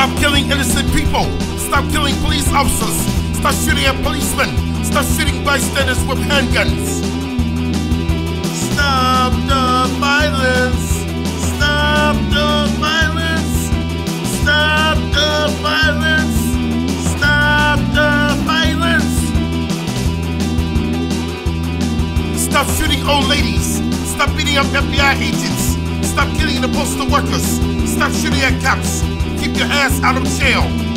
Stop killing innocent people. Stop killing police officers. Stop shooting at policemen. Stop shooting bystanders with handguns. Stop the violence. Stop the violence. Stop the violence. Stop the violence. Stop shooting old ladies. Stop beating up FBI agents. Stop killing the postal workers. Stop shooting at cops. Keep your ass out of jail.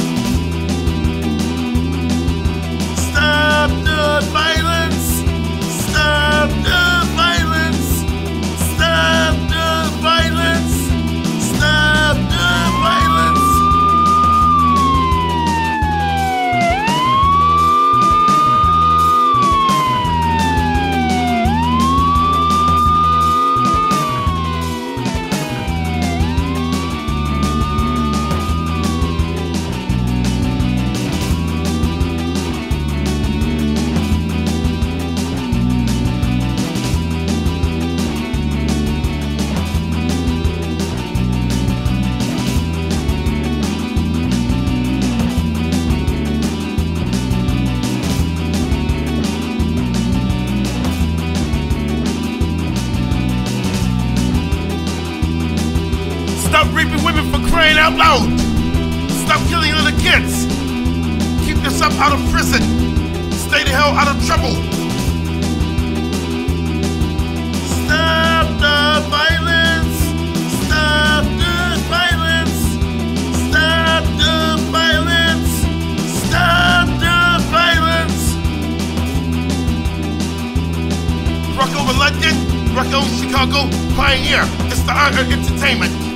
Raping women for crying out loud. Stop killing little kids. Keep yourself out of prison. Stay the hell out of trouble. Stop the violence. Stop the violence. Stop the violence. Stop the violence. Rocco London, Rocco Chicago, Pioneer. It's the art entertainment.